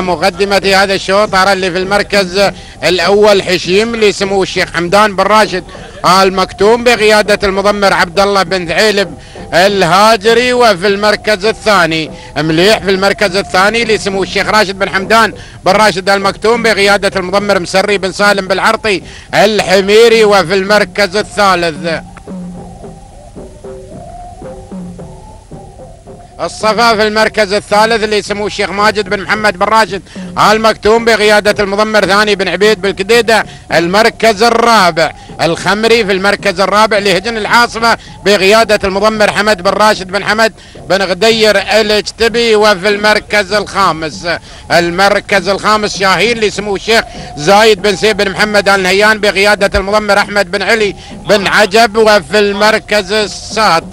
مقدمة هذا الشوط أرى اللي في المركز الأول حشيم اللي سموه الشيخ حمدان بن راشد المكتوم بقيادة المضمر عبد الله بن ثعيلب الهاجري وفي المركز الثاني مليح في المركز الثاني اسمه الشيخ راشد بن حمدان بن راشد المكتوم بقيادة المضمر مسري بن سالم بالعرطي الحميري وفي المركز الثالث الصفا في المركز الثالث اللي يسموه الشيخ ماجد بن محمد بن راشد. آل مكتوم بقيادة المضمر ثاني بن عبيد بالكديدة. المركز الرابع. الخمري في المركز الرابع لهجن العاصمة بقيادة المضمر حمد بن راشد بن حمد بن غدير الاجتبي وفي المركز الخامس. المركز الخامس شاهين يسموه الشيخ زايد بن سيب بن محمد آل نهيان بقيادة المضمر أحمد بن علي بن عجب وفي المركز السات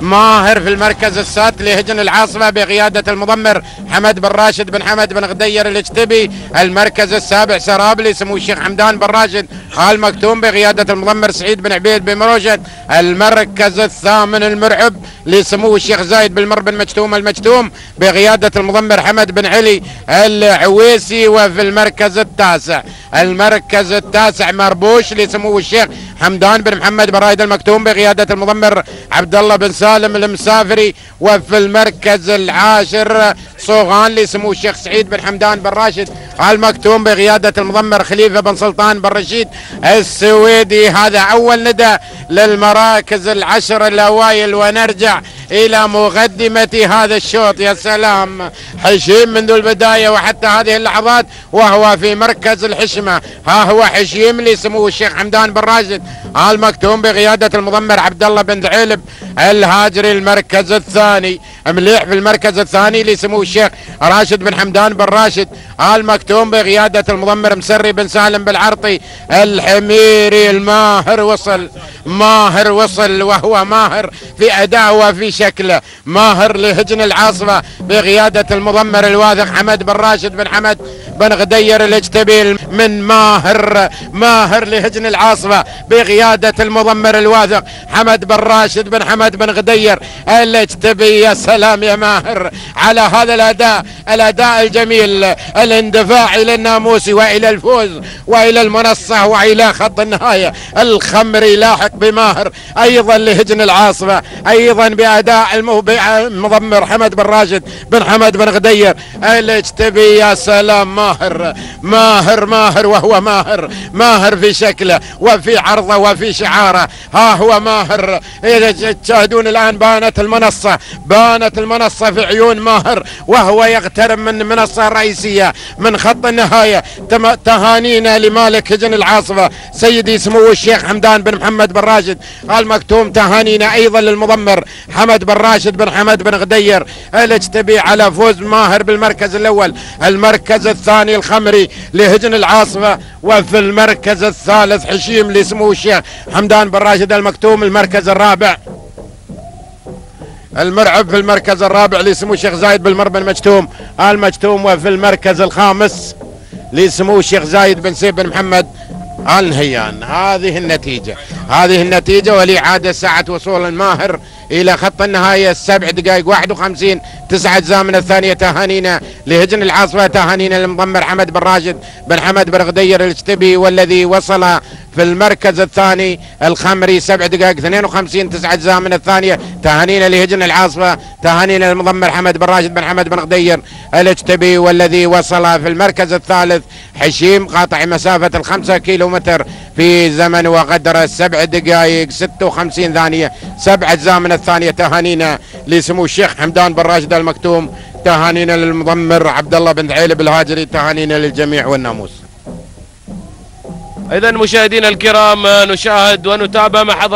ماهر في المركز السات لهجن العاصمة بقيادة المضمر حمد بن راشد بن حمد بن غدير الاجتبي. المركز السابع سرابلي اسمه الشيخ حمدان بن راشد آل مكتوم بقيادة المضمر سعيد بن عبيد بن مروشد المركز الثامن المرعب يسموه الشيخ زايد بالمر بن مجتوم المجتوم بقيادة المضمر حمد بن علي العويسي وفي المركز التاسع. المركز التاسع مربوش يسموه الشيخ حمدان بن محمد بن رايد المكتوم بقيادة المضمر عبد الله بن سالم المسافري وفي المركز العاشر صوغان يسموه الشيخ سعيد بن حمدان بن راشد المكتوم بقيادة المضمر خليفة بن سلطان بن رشيد السويدي. هذا أول ندى للمراكز العشر الأوائل ونرجع إلى مقدمة هذا الشوط. يا سلام. حشيم منذ البداية وحتى هذه اللحظات وهو في مركز الحشمة. ها هو حشيم يسموه الشيخ حمدان بن راشد. المكتوم بقيادة المضمر عبد الله بن ذعيلب الهاجري المركز الثاني. مليح في المركز الثاني يسموه الشيخ راشد بن حمدان بن راشد. المكتوم بقيادة المضمر مسري بن سالم بالعرطي. الحميري الماهر وصل ماهر وصل وهو ماهر في أداء وفي شكله ماهر لهجن العاصفة بقيادة المضمر الواثق حمد بن راشد بن حمد بن غدير الاجتبيل. من ماهر ماهر لهجن العاصفة بقيادة المضمر الواثق حمد بن راشد بن حمد بن غدير الاجتبي. يا سلام يا ماهر على هذا الأداء الأداء الجميل الاندفاع إلى الناموس وإلى الفوز وإلى المنصة وإلى خط النهاية. الخمري لاحق بماهر أيضا لهجن العاصفة أيضا بأداء المضمر حمد بن راشد بن حمد بن غدير. الاجتبي يا سلام ماهر ماهر ماهر وهو ماهر ماهر في شكله وفي عرضه وفي شعاره. ها هو ماهر تشاهدون الآن بانت المنصة بانت المنصة في عيون ماهر وهو يقترب من المنصة الرئيسية من خط النهاية تهانينا لمالك هجن العاصفة سيدي سمو الشيخ حمدان بن محمد بن راشد. المكتوم تهانينا أيضا للمضمر حمد بن راشد بن حمد بن غدير. الاجتبي على فوز ماهر بالمركز الأول. المركز الثاني الخمري لهجن العاصفة وفي المركز الثالث حشيم اسمه الشيخ حمدان بن راشد المكتوم المركز الرابع. المرعب في المركز الرابع اسمه الشيخ زايد بالمر بن مجتوم المجتوم وفي المركز الخامس اسمه الشيخ زايد بن سيف بن محمد. النهيان هذه النتيجة. هذه النتيجة والإعادة ساعة وصول الماهر إلى خط النهاية. السبع دقائق 51 تسعة أجزاء من الثانية تهانينا لهجن العاصفة تهانينا للمضمر حمد بن راشد بن حمد بن غدير الاجتبي والذي وصل في المركز الثاني الخمري سبع دقائق 52 تسعة أجزاء من الثانية. تهانينا لهجن العاصفة تهانينا للمضمر حمد بن راشد بن حمد بن غدير الاجتبي والذي وصل في المركز الثالث. حشيم قاطع مسافة الخمسة كيلو متر في زمن وقدر سبع دقائق 56 ثانية. سبع أجزاء من الثانية تهانينا لسمو الشيخ حمدان بن راشد المكتوم. تهانينا للمضمر عبد الله بن ثعيلب الهاجري تهانينا للجميع والناموس. إذا مشاهدينا الكرام نشاهد ونتابع مع حضراتكم.